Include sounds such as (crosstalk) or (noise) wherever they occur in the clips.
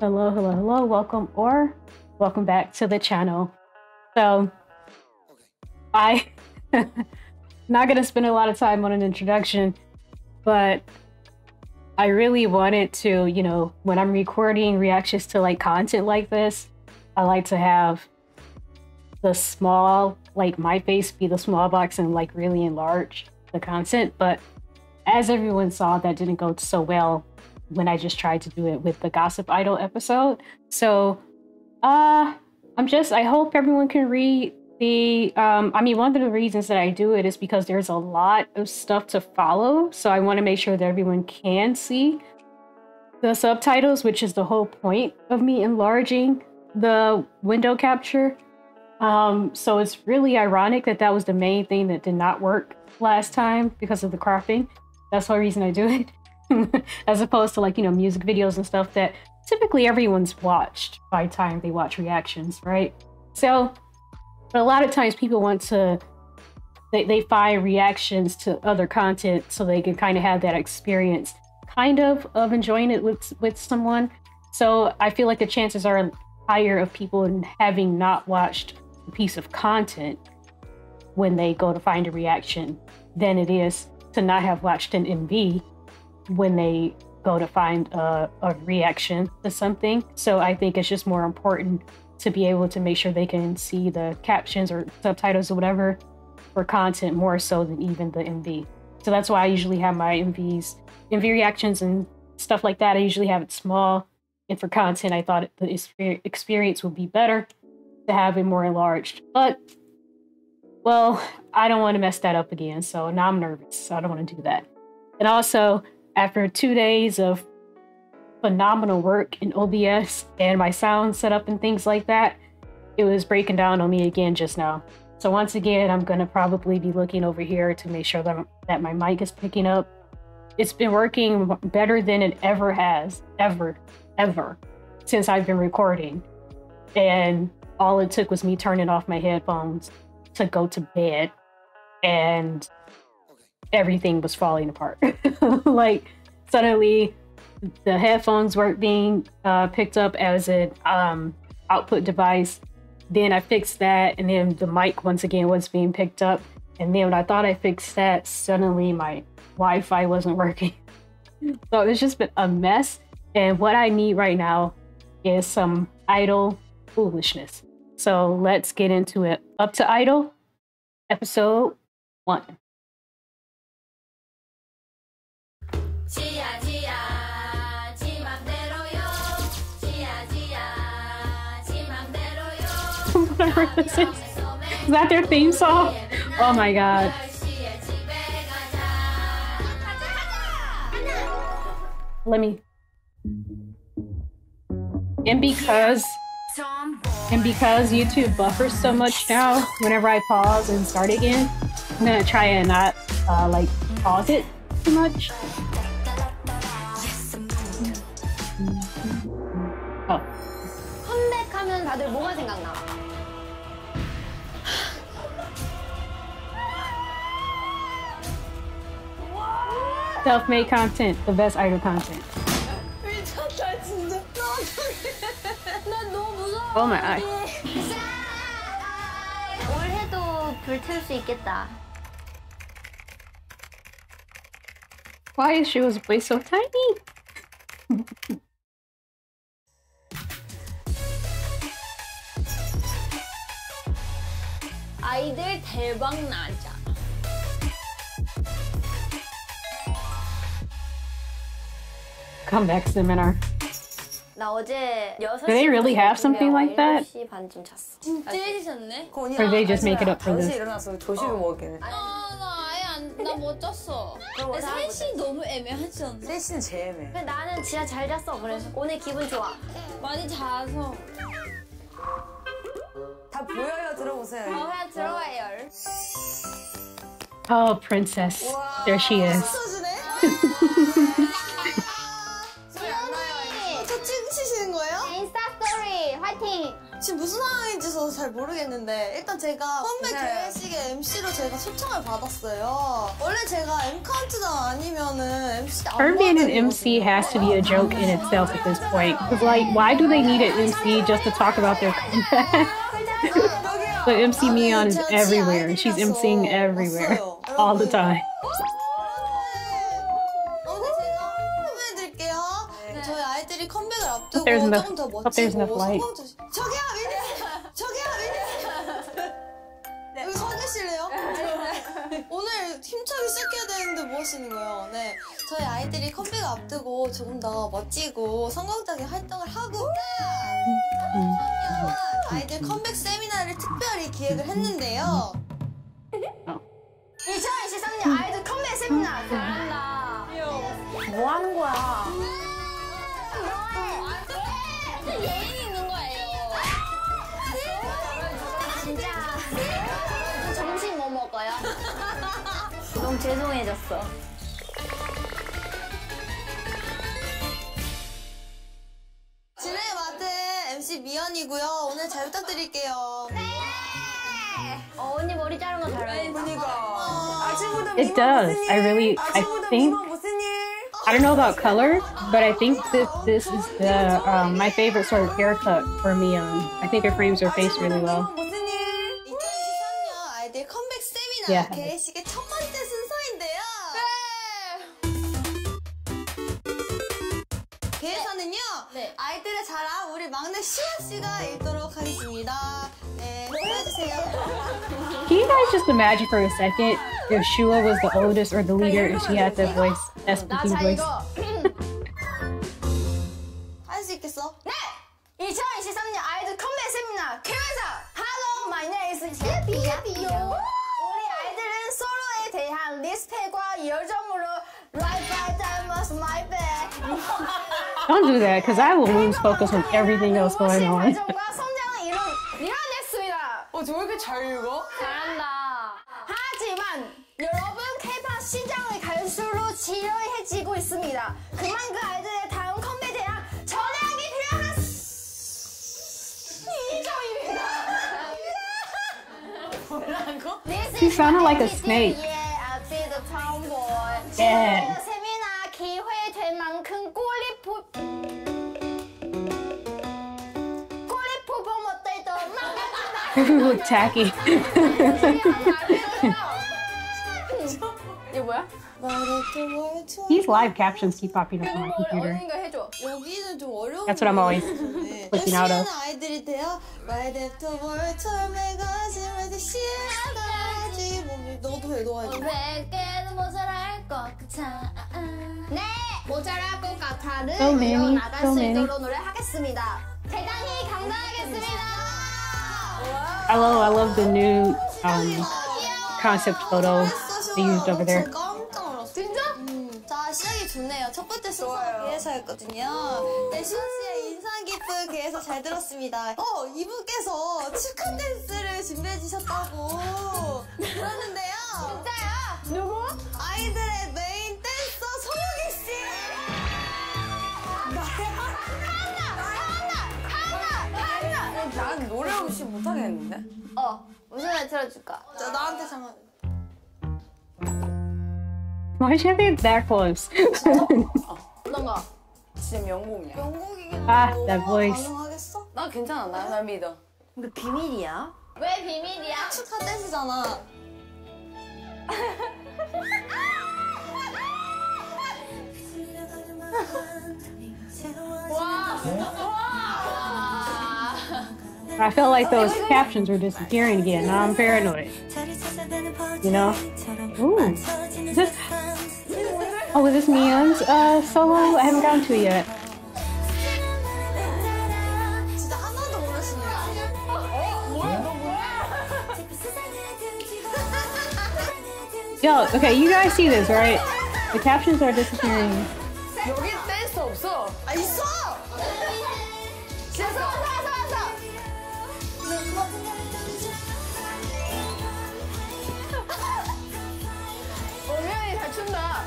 Hello, hello, hello. Welcome or welcome back to the channel. So, I (laughs) not gonna spend a lot of time on an introduction, but I really wanted to, you know, when I'm recording reactions to like content like this, I like to have the small, like my face be the small box and like really enlarge the content. But as everyone saw, that didn't go so well when I just tried to do it with the Gossip Idol episode. So, uh, I'm just, I hope everyone can read the, um, I mean, one of the reasons that I do it is because there's a lot of stuff to follow. So I want to make sure that everyone can see the subtitles, which is the whole point of me enlarging the window capture. Um, so it's really ironic that that was the main thing that did not work last time because of the cropping. That's the reason I do it. (laughs) as opposed to like you know music videos and stuff that typically everyone's watched by the time they watch reactions right? So but a lot of times people want to they, they find reactions to other content so they can kind of have that experience kind of of enjoying it with with someone. So i feel like the chances are higher of people having not watched a piece of content when they go to find a reaction than it is to not have watched an mv when they go to find a, a reaction to something. So I think it's just more important to be able to make sure they can see the captions or subtitles or whatever for content more so than even the MV. So that's why I usually have my MVs, MV reactions and stuff like that. I usually have it small. And for content, I thought the experience would be better to have it more enlarged. But, well, I don't want to mess that up again. So now I'm nervous. So I don't want to do that. And also, after two days of phenomenal work in OBS and my sound setup and things like that, it was breaking down on me again just now. So once again, I'm gonna probably be looking over here to make sure that, that my mic is picking up. It's been working better than it ever has, ever, ever, since I've been recording. And all it took was me turning off my headphones to go to bed. And everything was falling apart. (laughs) like suddenly the headphones weren't being uh, picked up as an um, output device. Then I fixed that, and then the mic once again was being picked up. And then when I thought I fixed that, suddenly my Wi-Fi wasn't (laughs) working. so it's just been a mess. And what I need right now is some idol foolishness. So let's get into it. Up to Idle, episode one. Whatever this is. Is that their theme song? Oh my god. Let me. And because and because YouTube buffers so much now, whenever I pause and start again, I'm gonna try and not uh, like pause it too much. Oh. Self-made content, the best idol content. Oh my eye. 올해도 불틀수 있겠다. Why is Shuhua's voice so tiny? 아이들 대박 나자. Comeback seminar. Do they really have something like that? Or they just make it up for this? 나못 잤어. 3시 너무 애매하지 않나? 3시는 제일 애매해. 근데 나는 진짜 잘 잤어. 그래서 오늘 기분 좋아. 많이 자서. 다 보여요. 들어보세요. 어, 그냥 들어와요. Oh, princess. There she is. 무슨 상황인지도 잘 모르겠는데 일단 제가 컴백 개회식에 MC로 제가 초청을 받았어요. 원래 제가 M 카운트다운 아니면은 MC 안 Her being an MC has to be a joke in itself at this point. Because, like, why do they need an MC just to talk about their comeback? but MC Mion is everywhere. She's MCing everywhere. All the time. 오늘 제가 설명해 하시는 거예요? 네, 저희 아이들이 컴백을 앞두고 조금 더 멋지고 성공적인 활동을 하고 아이들 컴백 세미나를 특별히 기획을 했는데요. 2023년 아이돌 컴백 세미나 잘한다. 뭐 하는 거야? 죄송해졌어. 진행 맡은 MC 미연이고요. 오늘 잘 부탁드릴게요. 어, 언니 머리 자른 거 잘해. It does. I really, I think, I don't know about color, but I think that this is the um, my favorite sort of haircut for Mion. I think it frames her face really well. 2023년 아이들 컴백 세미나 Yeah. 아이들의 자랑 우리 막내 시아 씨가 읽도록 하겠습니다. 네, 보여주세요. Can you guys just imagine for a second if Shuhua was the oldest or the leader and she had the voice, that speaking voice? Don't do that, because I will lose focus on everything else going on. 발전과 (laughs) 성장을 이뤄, 이뤄냈습니다 어, 저 왜 이렇게 잘 읽어? 잘한다 하지만 여러분 케이팝 시장을 갈수록 지루해지고 있습니다 그만 그 아이들의 다음 컴백에 대한 전향이 필요한 시점입니다 He sounded like a snake. Yeah, 기회 될 만큼 (laughs) 꼬리 푸 꼬리 푸범 어때도 You look tacky. 이게 뭐야? These live captions keep popping up on my computer. 어딘가 해줘. 여기는 좀 어려운 That's what I'm always 부분이네. looking (laughs) out of. 열심히 하는 아이들이 돼요. Right after work, 철매가 심해도 시간까지 몸이 너도 해, 너가 해. 백 개는 모자랄 것 같아. 네, 모자랄 것 같아를 So many, 이어나갈 so 수 many. 있도록 노력하겠습니다. 대단히 감사하겠습니다. I love, I love the new um, concept photo they used over there. 저 깜짝 놀랐어. 진짜? 음, 자, 시작이 좋네요. 첫 번째 순서가 개회사였거든요. 네, 시아 씨의 인상 깊은 개회사 잘 들었습니다. 어, 이분께서 축하 댄스를 준비해 주셨다고 (laughs) 들었는데요. 진짜야? 누구? 아이들의 메인 댄서 소유기 씨. 난 노래 없이 못하겠는데? 어, 무슨 노래 틀어줄까? 자, 나한테 잠깐. Why should I be that close? 어떤 거? 진짜 명곡이야. 영국이긴 아, that voice. 가능하겠어? 나 괜찮아. 나, 날 믿어. 왜 비밀이야? 축하 댄스잖아. I felt like those captions were disappearing again. Now I'm paranoid. You know? Ooh. Is this, oh, is this Miyeon's uh, solo? I haven't gotten to it yet. Yo, okay, you guys see this, right? The captions are disappearing. 여기 댄스 없어. 아, 있어! 왔어, 왔어, 왔어, 왔어. 오면이 잘 춘다.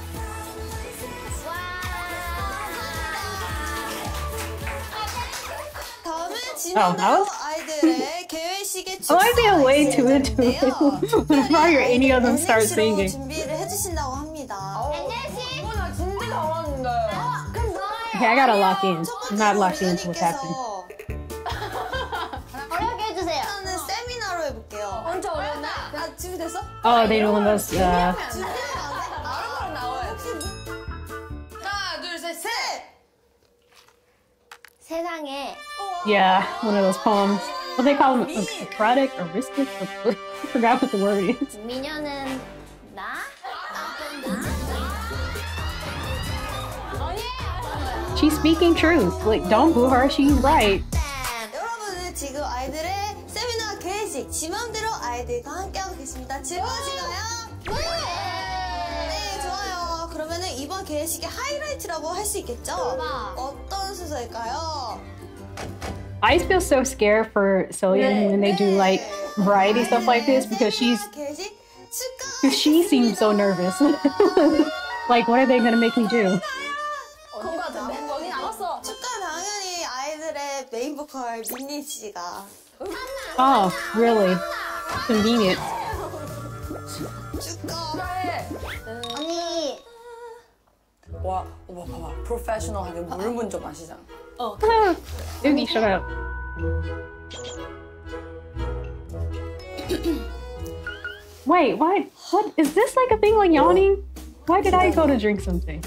다음은 진행대로 어, 아웃? 아이들의 개식의 I like they are way too into it. 있는데요. Whenever I (laughs) hear any of them start NCT 로 singing. 준비를 해주신다고 합니다. 안녕하세요. 어, 나 진짜 잘하는데. 그럼 너예요. Okay, I gotta lock in. 첫 I'm not 번째로 locked into what's happening. (laughs) 리더님께서 어렵게 해주세요. 일단은 세미나로 해볼게요. 엄청 어려웠나? 아, 준비됐어? Oh, they doing those. Uh, 준비되면 안 돼? 바로 나와요. 하나, 둘, 셋, 셋. 세상에 yeah, one of those poems. What they call them? Socratic, Aristic? I forgot what the word is. 미녀는 나? She's speaking truth. Like, don't boo her. She's right. 여러분은 지금 아이들의 세미나 계식 지맘대로 아이들과 함께하고 계십니다. 즐거우신가요? 네, 좋아요. 그러면은 이번 계식의 하이라이트라고 할 수 있겠죠? 어떤 순서일까요? I feel so scared for Soyeon when they do like variety stuff like this because she's because she seems so nervous. (laughs) like, what are they gonna make me do? Oh, really? Oh, Convenient. (laughs) 축하. 언니 와, 오빠 봐봐. 프로페셔널하게 물 먼저 마시잖아. Oogie, (clears throat) shut up. Wait, what? What is this like a thing like yawning? Why did I go to drink something?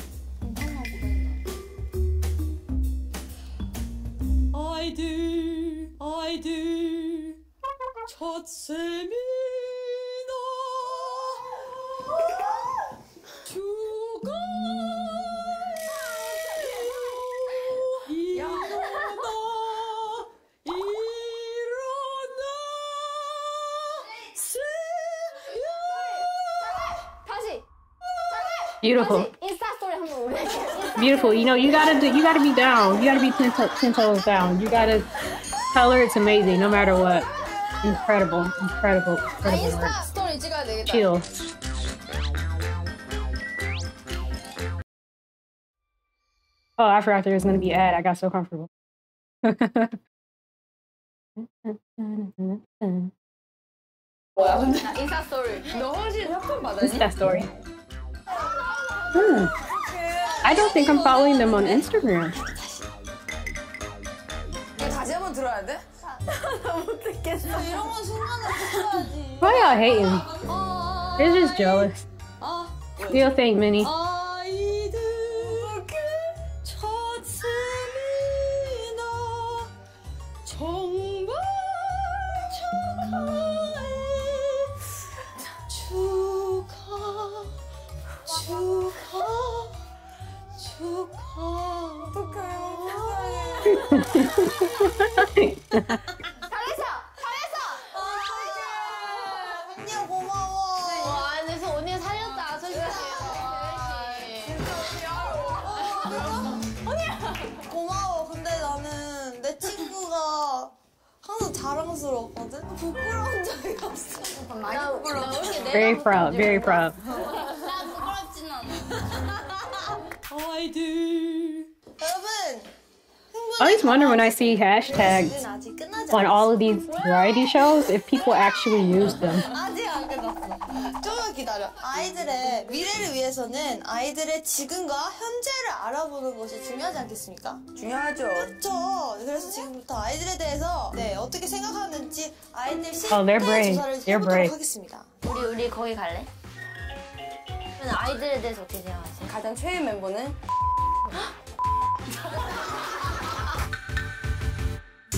아이들 아이들 첫 세미 Beautiful. (laughs) Beautiful. You know, you gotta do, you gotta be down. You gotta be ten, to- ten toes down. You gotta tell her it's amazing, no matter what. Incredible, incredible, incredible. Chill. Oh, I forgot there was gonna be ad. I got so comfortable. Insta story. Hmm. I don't think I'm following them on Instagram. 이거 다시 한번 들어야 돼? 나 못듣겠어. 이런 건 순간에 들어야지 Why y'all hating? 아, They're just jealous. 아, Do your thing, Minnie. proud, very proud. 나 부끄럽진 않아. 아이들 여러분 I always wonder when I see hashtags 는 아직 끝나지 on 않았어 all of these variety shows if people actually use them. 기다려 아이들의 미래를 위해서는 아이들의 지금과 현재를 알아보는 것이 중요하지 않겠습니까? 중요하죠. 그렇죠 그래서 지금부터 아이들에 대해서 네 어떻게 생각하는지 아이들 Oh, 실제 brave. 조사를 해보도록. 하겠습니다 우리 우리 거기 갈래? 그러면 아이들에 대해서 어떻게 생각하세요? 가장 최애 멤버는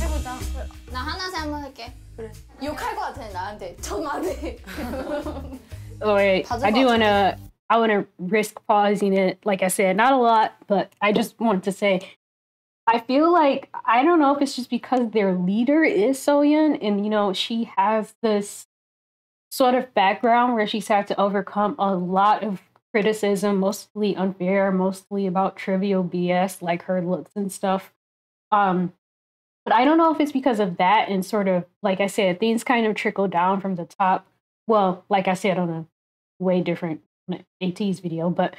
해보자. 나 하나씩 한번 할게. 그래. 욕할 것 같아 나한테. 저만해. (laughs) Oh, wait, I do want to. I want to risk pausing it. Like I said, not a lot, but I just wanted to say, I feel like I don't know if it's just because their leader is Soyeon, and you know she has this sort of background where she's had to overcome a lot of criticism, mostly unfair, mostly about trivial BS like her looks and stuff. Um, but I don't know if it's because of that and sort of like I said, things kind of trickle down from the top. Well, like I said on a way different ATEEZ video, but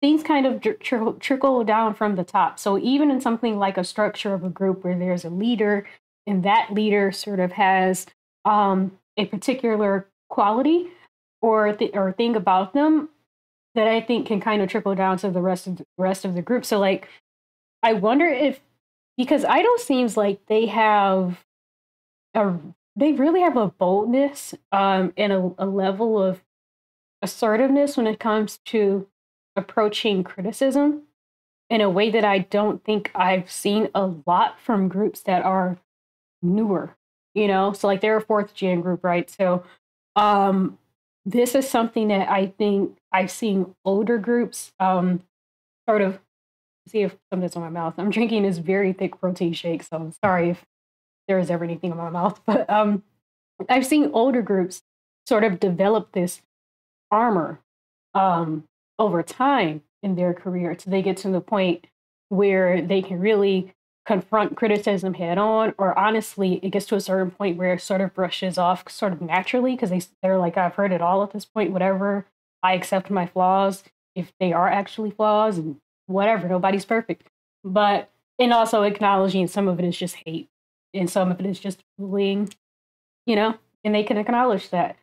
things kind of trickle, trickle down from the top. So even in something like a structure of a group where there's a leader and that leader sort of has um, a particular quality or th- or thing about them that I think can kind of trickle down to the rest of the rest of the group. So like I wonder if because Idol seems like they have a they really have a boldness um and a, a level of assertiveness when it comes to approaching criticism in a way that I don't think I've seen a lot from groups that are newer, you know? So like they're a fourth gen group, right? So um this is something that I think I've seen older groups um sort of see if something's on my mouth. I'm drinking this very thick protein shake, so I'm sorry if there is ever anything in my mouth. (laughs) But um I've seen older groups sort of develop this armor um over time in their career till they get to the point where they can really confront criticism head on or honestly it gets to a certain point where it sort of brushes off sort of naturally because they, they're like i've heard it all at this point whatever i accept my flaws if they are actually flaws and whatever nobody's perfect but and also acknowledging some of it is just hate and some of it is just bullying you know and they can acknowledge that.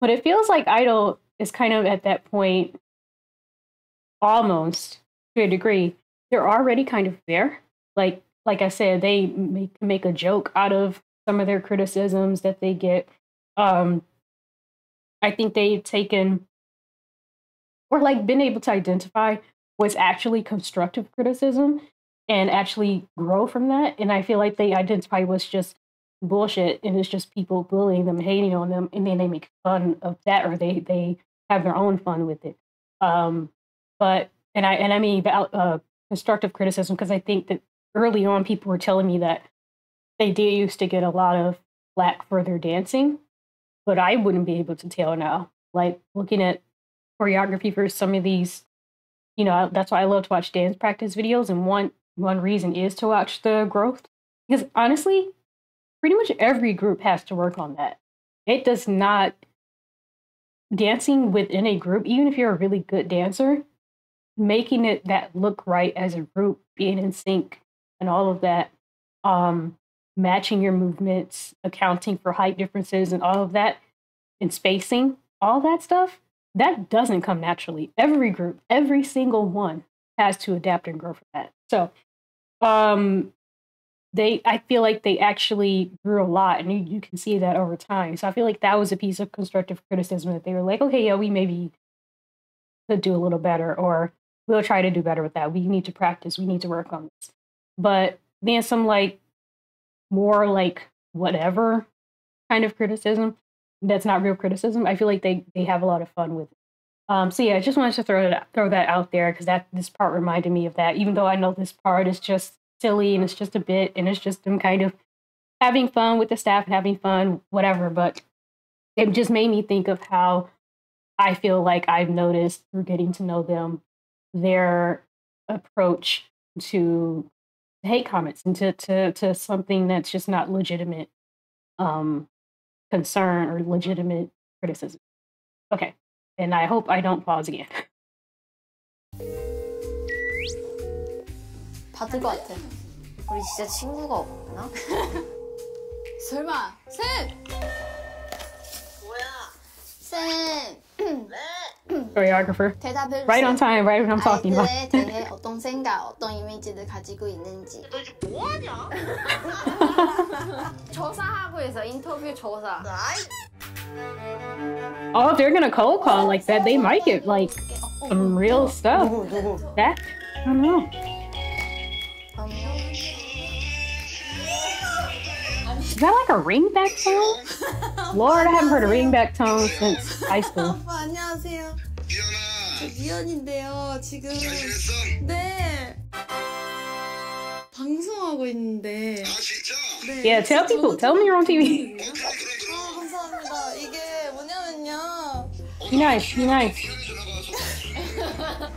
But it feels like idol is kind of at that point almost to a degree they're already kind of there. Like like i said they make make a joke out of some of their criticisms that they get. Um i think they've taken or like been able to identify what's actually constructive criticism and actually grow from that and i feel like they identify what's just bullshit and it's just people bullying them hating on them and then they make fun of that or they they have their own fun with it. Um but and i and i mean uh constructive criticism because i think that early on people were telling me that they did used to get a lot of flack for their dancing but i wouldn't be able to tell now. Like looking at choreography for some of these you know that's why i love to watch dance practice videos and one one reason is to watch the growth. Because honestly pretty much every group has to work on that. It does not dancing within a group even if you're a really good dancer making it that look right as a group being in sync and all of that um matching your movements accounting for height differences and all of that and spacing all that stuff that doesn't come naturally. Every group every single one has to adapt and grow for that so um they i feel like they actually grew a lot and you, you can see that over time. So i feel like that was a piece of constructive criticism that they were like okay yeah we maybe could do a little better or we'll try to do better with that. We need to practice. We need to work on this. But then some like more like whatever kind of criticism that's not real criticism i feel like they they have a lot of fun with it um so yeah i just wanted to throw that throw that out there because that this part reminded me of that even though i know this part is just silly and it's just a bit and it's just them kind of having fun with the staff and having fun whatever but it just made me think of how i feel like i've noticed through getting to know them their approach to hate comments and to, to, to something that's just not legitimate um, concern or legitimate criticism. Okay. And I hope I don't pause again. 받을 것 같아. 우리 진짜 친구가 없구나. 설마 쌤! 뭐야? 쌤! Choreographer. 대답해 Right on time, right when I'm talking about. (laughs) 아이들에 대해 어떤 생각, 어떤 이미지를 가지고 있는지. 너 지금 뭐하냐? 조사하고 있어. 인터뷰 조사. Oh, if they're gonna cold call like that, they might get like some real stuff. 누구 누구? That I don't know. Is that like a ringback tone? Lord, (laughs) I haven't heard a ringback tone since high school. (laughs) 오빠 안녕하세요. 저 미연아 미연인데요. 지금 잘 지냈어? 네 방송하고 있는데 아 진짜? 네. Yeah, tell people. Tell me you're on TV. 어, 그럼 그럼 아, 그럼 감사합니다. 이게 뭐냐면요. Be nice. Be nice. (laughs) 전화가 와서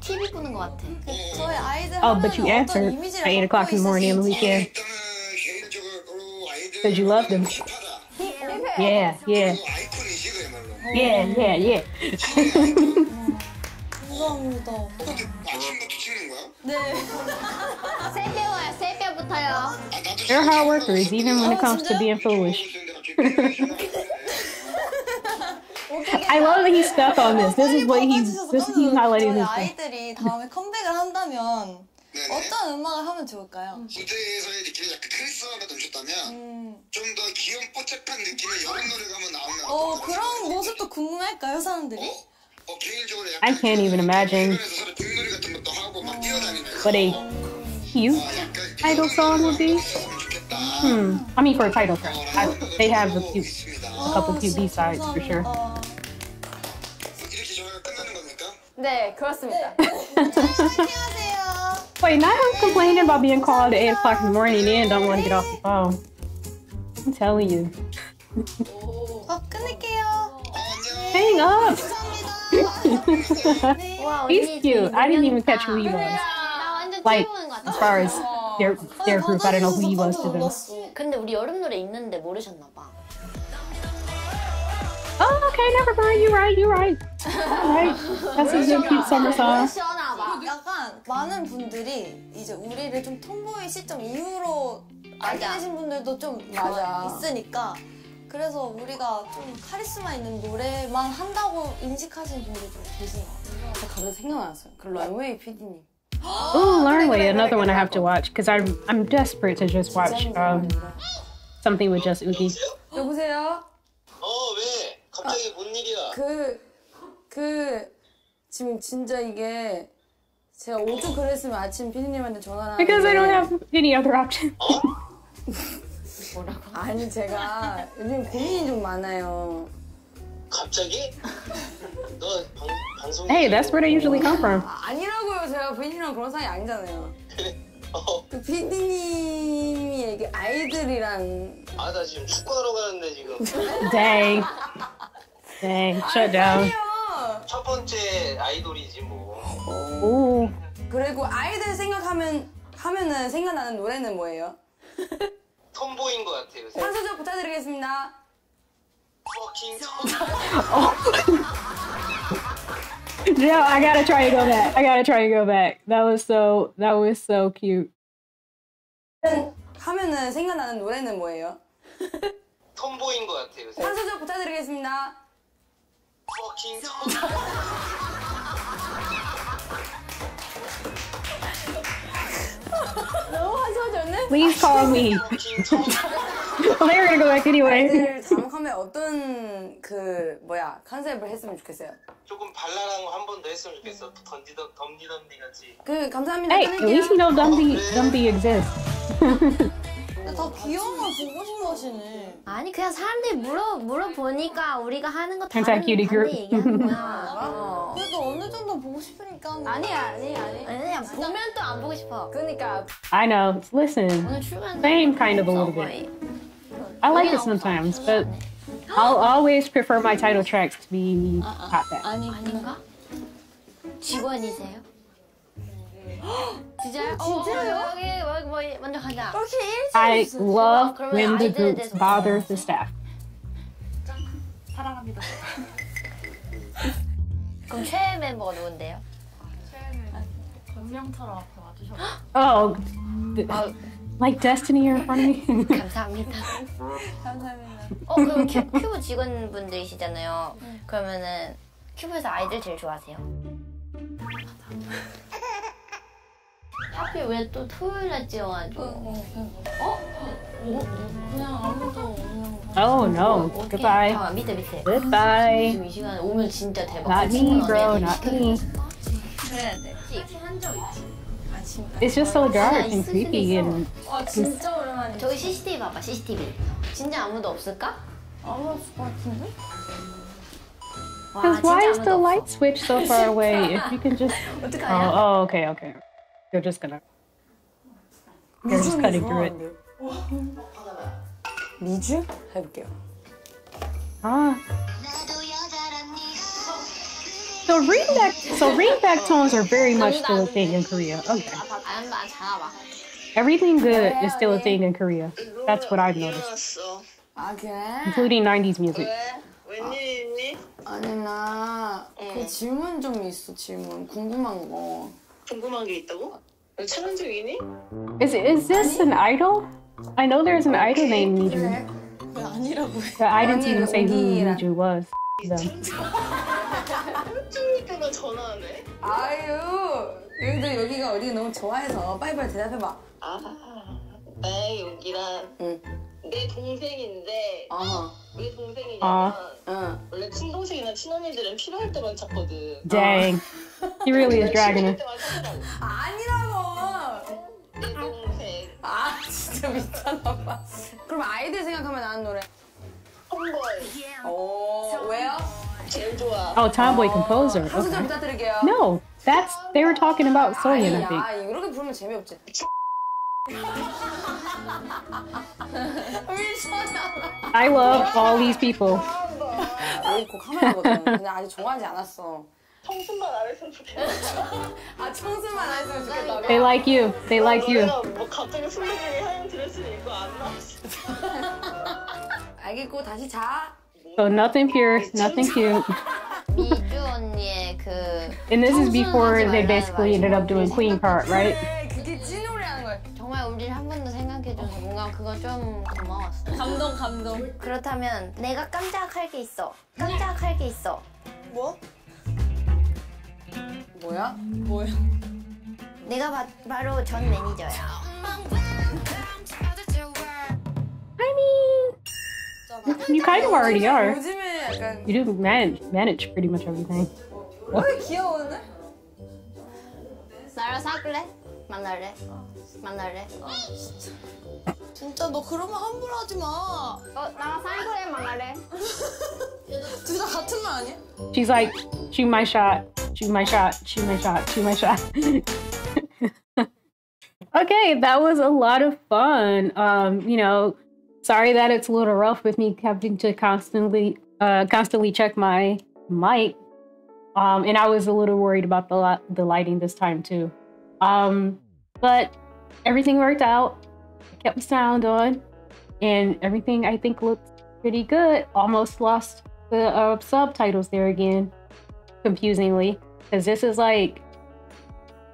TV 보는 것 같아. 저희 아이들 Oh, but you 하나는 어떤 answered 이미지를 at eight 갖고 o'clock in the morning on the 있으신지. weekend. 일단은 개인적으로 아이들 Said you loved them. 힙하다 Yeah, yeah, 그 아이콘이지 그야말로 yeah, yeah, yeah. 감사합니다. 어떻게 아침부터 찍는 거야? 네. 세 배워요. 세 배부터요. 아 나도 They're hard workers, even when it comes to being foolish. 좋은 데가 갑자기 팬이 전화 I love that he's stuck on this. This is what 빨리 he's 바꿔주셔서 this he's highlighting 저희 this thing. 아이들이 다음에 컴백을 한다면 네네. 어떤 음악을 하면 좋을까요? 무대에서의 느낌이 약간 카리스마가 넘쳤다면 음. 좀 더 귀여운 뽀짝한 느낌의 여름 노래가 한번 나오면 어 어떨까 그런 생각해요. 모습도 궁금할까요 사람들이? 어? 어 개인적으로 약간 I can't even imagine 주변에서 서로 뒷놀이 같은 것도 하고 막 뛰어다니면서 what a cute 어, 약간 title song would be. 있었으면 좋겠다. Hmm. I mean, for a title track, I, they have a 어, cute, 있습니다. a couple cute B sides for sure. 어, 이렇게 저희가 끝나는 겁니까? 네, 그렇습니다. 파이팅하세요. (laughs) Wait, not him complaining about being called at eight o'clock in the morning and don't want to get off the phone. I'm telling you, 어 끊을게요. 어, 안녕. hang up. (laughs) 감사합니다. 네. 와, He's 언니 cute. 되게 I didn't even 능력있다. catch who he was. 나 완전 Like 찍어보는 것 as 같아. far as their their group, I don't know who he was to them. 근데 우리 여름 노래 있는데 모르셨나 봐. Oh, okay, never mind. You're right. You're right. All right. That's a good cute summer song. 약간 많은 분들이 이제 우리를 좀 톰보이 시점 이후로 알게 맞아. 되신 분들도 좀 맞아. 있으니까 그래서 우리가 좀 카리스마 있는 노래만 한다고 인식하시는 분들이 좀 계신 것 같아요. 저 갑자기 생각났어요. 그 런웨이 PD님. Ooh, Learnly, another one I have to watch because I'm I'm desperate to just watch um something with just Uki. 여보세요? 어 왜? 갑자기 뭔 일이야? 그, 그, 지금 진짜 이게 제가 오죽 그랬으면 아침 피디님한테 전화를 Because I don't 하는데 have any other option. 아니 제가 요즘 고민이 좀 많아요. 갑자기? 너 방, 방송 Hey, that's where they usually come from. 아, 아니라고요. 제가 피디님이랑 그런 사이 아니잖아요. (laughs) 어, 그 피디님이 얘기 아이들이랑 아, 나 지금 축구하러 가는데 지금 Dang. Dang. Shut down. 첫 번째 아이돌이지 뭐. Ooh. 그리고 아이들 생각하면 하면은 생각나는 노래는 뭐예요? (laughs) 톰보인 것 같아 요새. 한 소절 부탁드리겠습니다. 퍼킹 No, (laughs) I gotta try and go back. I gotta try and go back. That was so. That was so cute. 하면은 생각나는 노래는 뭐예요? 톰보인 것 같아 요새. 한 소절 부탁드리겠습니다. 퍼킹 소절은? Please call me. 퍼킹 톰. well, they were gonna go back anyway. 아이들 다음 컴에 어떤 그 뭐야 컨셉을 했으면 좋겠어요. 조금 발랄한 거 한 번 더 했으면 좋겠어. 덤디덤 덤디 덤디 같이. 그 감사합니다. Hey, at least you know Dumby Dumby exists. 근데 다 귀여운 걸 보고 싶어 하시네. 아니 그냥 사람들이 물어 물어보니까 우리가 하는 거 다른 out cutie 다른 group. 얘기하는 거야. 어. 그래도 어느 정도 보고 싶으니까. 아니. 아니 아니. 아니 그냥 보면 또 안 보고 싶어. 그러니까 I know. Listen, 오늘 출근 Same kind of a little bit. I like it sometimes, but I'll always prefer my title tracks to be hot back. 아니 아닌가? 직원이세요? 진짜요? 진짜요? 여기 여기 뭐 먼저 가자. 이렇게 일찍 I love 그러면 when the 아이들에 groups 대해서 bother the staff. (laughs) 그럼 최애 멤버가 누군데요? Oh, th- (gasps) like Destiny in front of me. (laughs) (laughs) 감사합니다. 감사합니다. 어 그럼 큐, 큐브 직원분들이시잖아요. 그러면은 큐브에서 아이들 제일 좋아하세요? 하필 왜 또 토요일날 찍어가지고 oh no. 어떻게 Goodbye. 잠깐만 밑에 밑에 Goodbye. 지금 이 시간에 오면 진짜 대박 Not me, bro. Not me. 그래야 돼. It's just so dark and creepy and 아 진짜 오랜만이야. 저기 CCTV 봐봐 CCTV 진짜 아무도 없을까? 안 왔을 것 같은데? 와 Because why is 진짜 the 아무도 light 없어 switch so far away? If you can just. (laughs) Oh, oh, okay, okay. You're just gonna. You're just cutting through it. 미주 해볼게요. Ah. So ringback, so ringback tones are very much still a thing in Korea. Okay, 안, 안 잘봐 everything good is still a thing in Korea. That's what I've noticed, 왔어. 아 그래? including '90s music. 웬일이니? 아니 나그 질문 좀 있어 질문 궁금한 거. 궁금한 게 있다고? 너 촬영 중이니? Is is this an idol? I know there's an idol named Miju. 왜 아니라고요. I didn't 언니, even say who 우기랑. Yuju was. 쭈니까가 전화하네. 아유 여기도 여기가 어디 너무 좋아해서 빨리빨리 대답해봐. 아, 나 여기랑 응. 내 동생인데 어허. 왜 동생이냐면 아. 응. 원래 친동생이나 친언니들은 필요할 때만 찾거든. Dang. He really is dragging 찾더라고. 아니라고. 내 동생. 아 진짜 미쳤나봐. 그럼 아이들 생각하면 나는 노래. homeboy 오 왜요? 제일 좋아. Oh, Tomboy Composer. 한 소절 Okay. 부탁드릴게요. No, that's they were talking about Soyeon, I think. 야 이렇게 부르면 재미없지. I love all these people. they like you. They like you. so nothing pure, nothing cute. and this is before they basically ended up doing Queencard, right? 우리를 한 번 더 생각해줘서 뭔가 그거 좀 고마웠어. 감동 감동. 그렇다면 내가 깜짝할 게 있어. 깜짝할 게 있어. 뭐? 뭐야? 뭐야? 내가 바, 바로 전 매니저야. You kind of already are. 요즘에 약간 You do manage manage pretty much everything. 왜 귀여웠네? 나랑 사귈래? 만날래? 만날래? 진짜 너 그런 말 함부로 하지 마. 어, 나랑 사귈래? 만날래? (laughs) 둘 다 같은 말 아니야? She's like, shoot my shot, shoot my shot, shoot my shot, shoot my shot. (laughs) okay, that was a lot of fun. Um, you know, sorry that it's a little rough with me having to constantly, uh, constantly check my mic. Um, and I was a little worried about the li- the lighting this time too. Um, but everything worked out. I kept the sound on, and everything I think looked pretty good. Almost lost the uh, subtitles there again, confusingly, because this is like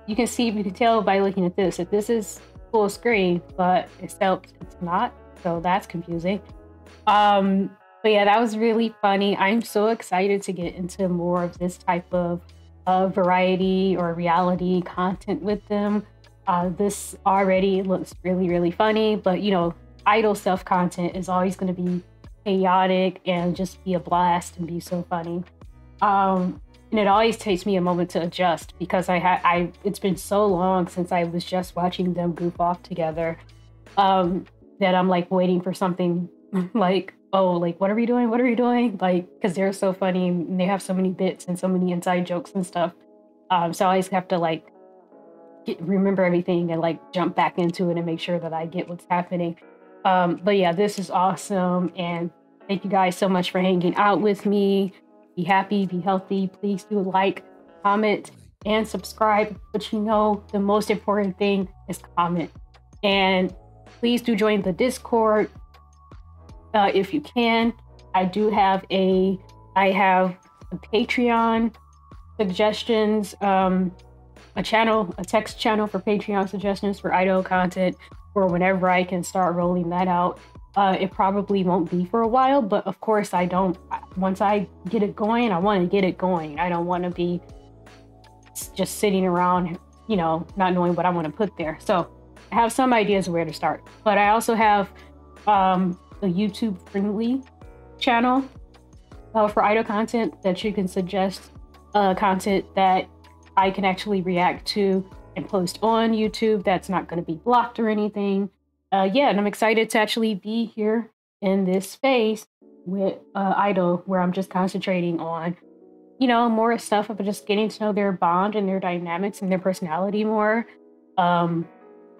you can see, you can tell by looking at this that this is full screen, but except it's not, so that's confusing. Um, but yeah, that was really funny. I'm so excited to get into more of this type of uh, variety or reality content with them. Uh, this already looks really, really funny, but you know, idol self content is always going to be chaotic and just be a blast and be so funny. Um, and it always takes me a moment to adjust because I had I it's been so long since I was just watching them goof off together um, that I'm like waiting for something (laughs) like oh like what are we doing? What are we doing? Like because they're so funny and they have so many bits and so many inside jokes and stuff. Um, so I always have to like get, remember everything and like jump back into it and make sure that I get what's happening um, but yeah this is awesome and thank you guys so much for hanging out with me be happy, be healthy. Please do like, comment, and subscribe. But you know, the most important thing is comment. And please do join the Discord uh, if you can. I do have a, I have a Patreon suggestions, um, a channel, a text channel for Patreon suggestions for idol content, or whenever I can start rolling that out. Uh, it probably won't be for a while, but of course, I don't. Once I get it going, I want to get it going. I don't want to be just sitting around, you know, not knowing what I want to put there. So I have some ideas where to start, but I also have um, a YouTube friendly channel uh, for idol content that you can suggest uh, content that I can actually react to and post on YouTube that's not going to be blocked or anything uh, yeah, and I'm excited to actually be here in this space with uh, Idol, where I'm just concentrating on, you know, more stuff of just getting to know their bond and their dynamics and their personality more. Um,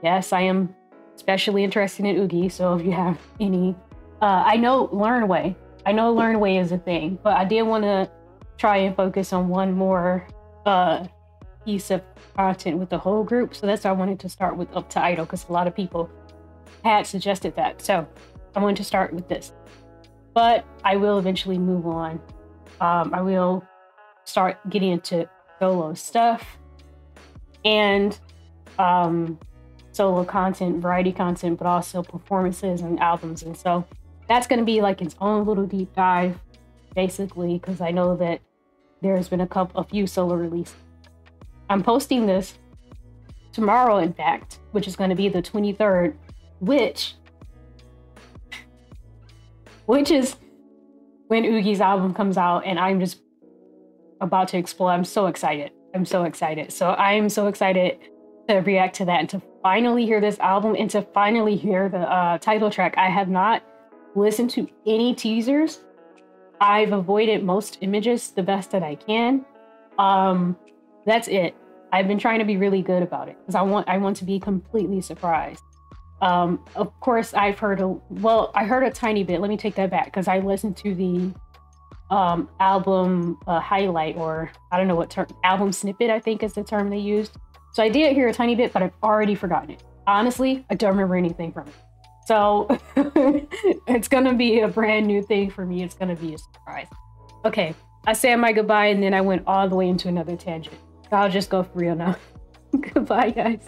yes, I am especially interested in Yuqi, so if you have any, uh, I know Learn Way. I know Learn Way is a thing, but I did want to try and focus on one more uh, piece of content with the whole group. So that's why I wanted to start with Up to Idle, because a lot of people had suggested that. So I wanted to start with this. But I will eventually move on. Um, I will start getting into solo stuff and um, solo content, variety content, but also performances and albums. And so that's going to be like its own little deep dive, basically, because I know that there's been a couple, a few solo releases. I'm posting this tomorrow, in fact, which is going to be the 23rd, which, which is when Yuqi's album comes out, and I'm just about to explode. I'm so excited. I'm so excited. So I'm so excited to react to that and to finally hear this album and to finally hear the uh, title track. I have not listened to any teasers. I've avoided most images the best that I can. Um, that's it. I've been trying to be really good about it because I want I want to be completely surprised. Um, of course, I've heard a well, I heard a tiny bit. Let me take that back because I listened to the um, album uh, highlight or I don't know what term album snippet I think is the term they used. So I did hear a tiny bit, but I've already forgotten it. Honestly, I don't remember anything from it. So (laughs) it's gonna be a brand new thing for me. It's gonna be a surprise. Okay, I said my goodbye and then I went all the way into another tangent. I'll just go for real now. (laughs) goodbye, guys.